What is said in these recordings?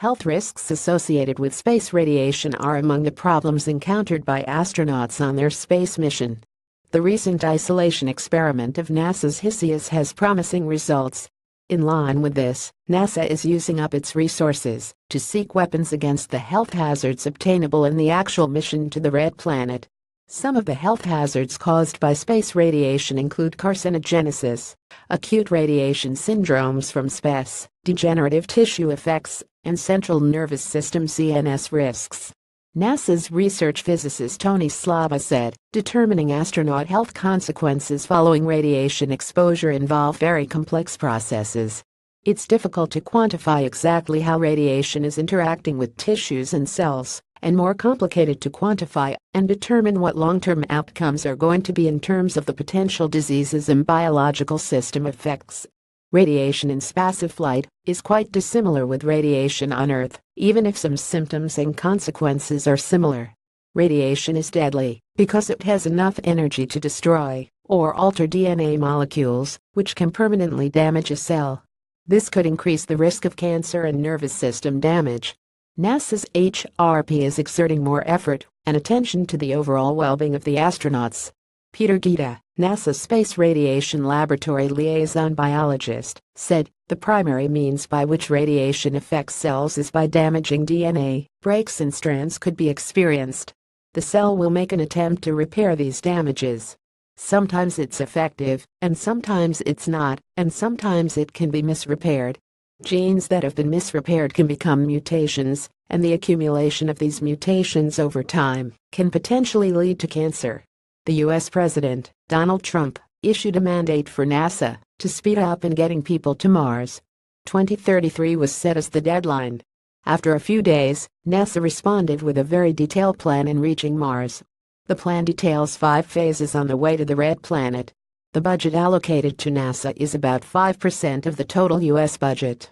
Health risks associated with space radiation are among the problems encountered by astronauts on their space mission. The recent isolation experiment of NASA's HI-SEAS has promising results. In line with this, NASA is using up its resources to seek weapons against the health hazards obtainable in the actual mission to the Red Planet. Some of the health hazards caused by space radiation include carcinogenesis, acute radiation syndromes from space, degenerative tissue effects, and central nervous system CNS risks. NASA's research physicist Tony Slaba said, determining astronaut health consequences following radiation exposure involve very complex processes. It's difficult to quantify exactly how radiation is interacting with tissues and cells, and more complicated to quantify and determine what long-term outcomes are going to be in terms of the potential diseases and biological system effects. Radiation in spaceflight is quite dissimilar with radiation on Earth, even if some symptoms and consequences are similar. Radiation is deadly because it has enough energy to destroy or alter DNA molecules, which can permanently damage a cell. This could increase the risk of cancer and nervous system damage, NASA's HRP is exerting more effort and attention to the overall well-being of the astronauts. Peter Guida, NASA Space Radiation Laboratory liaison biologist, said the primary means by which radiation affects cells is by damaging DNA. Breaks and strands could be experienced. The cell will make an attempt to repair these damages. Sometimes it's effective, and sometimes it's not, and sometimes it can be misrepaired. Genes that have been misrepaired can become mutations, and the accumulation of these mutations over time can potentially lead to cancer. The U.S. President, Donald Trump, issued a mandate for NASA to speed up in getting people to Mars. 2033 was set as the deadline. After a few days, NASA responded with a very detailed plan in reaching Mars. The plan details five phases on the way to the Red Planet, the budget allocated to NASA is about 5% of the total U.S. budget.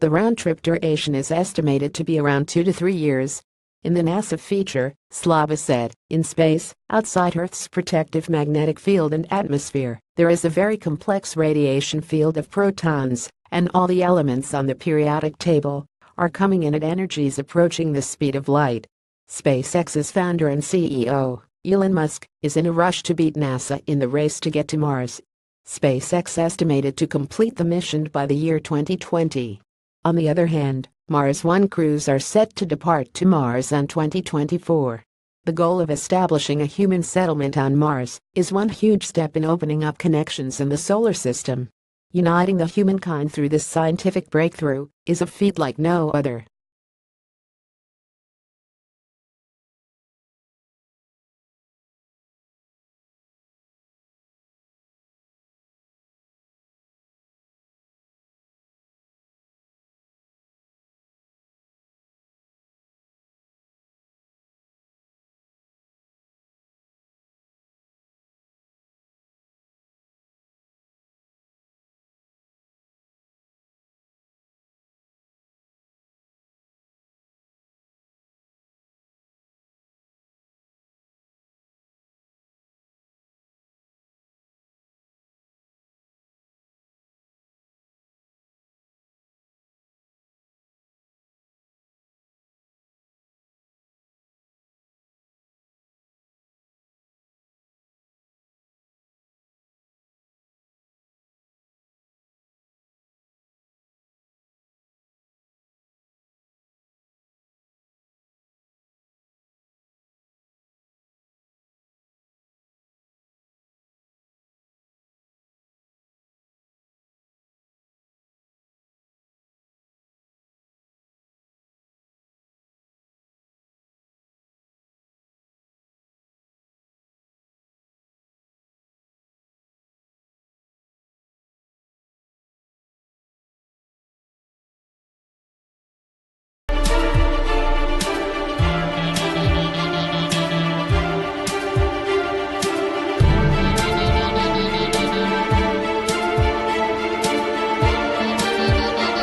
The round-trip duration is estimated to be around two to three years. In the NASA feature, Slaba said, in space, outside Earth's protective magnetic field and atmosphere, there is a very complex radiation field of protons, and all the elements on the periodic table are coming in at energies approaching the speed of light. SpaceX's founder and CEO, Elon Musk is in a rush to beat NASA in the race to get to Mars. SpaceX estimated to complete the mission by the year 2020. On the other hand, Mars One crews are set to depart to Mars in 2024. The goal of establishing a human settlement on Mars is one huge step in opening up connections in the solar system. Uniting the humankind through this scientific breakthrough is a feat like no other.